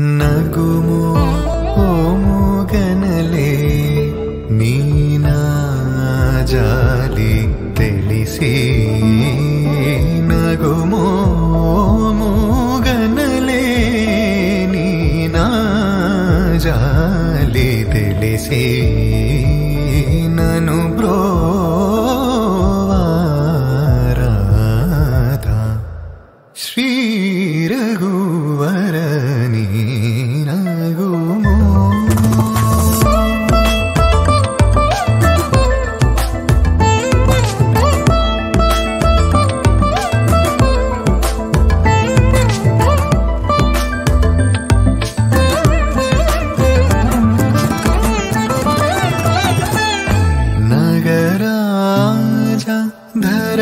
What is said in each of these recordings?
నగుము ఓము ni da Neena జాలి తెలిసి. నగుము ఓము ఓముగనలే నీనా జాలి తెలిసి. నను బ్రో ശ്രീരഘുവരനീനകുമോ നഗരാജ ധര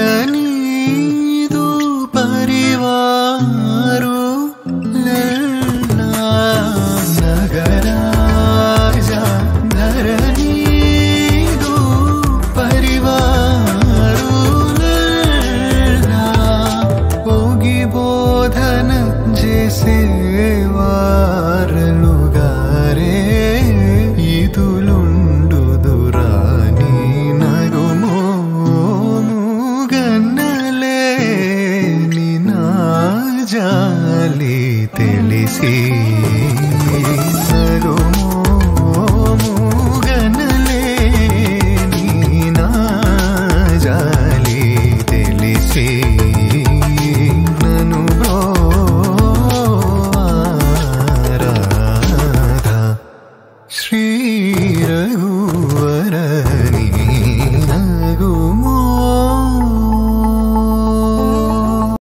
చేసేవారలుగారే. ఇదులుండుదురాని నగుమోముగన్నలే నీ నా జాలి తెలిసి.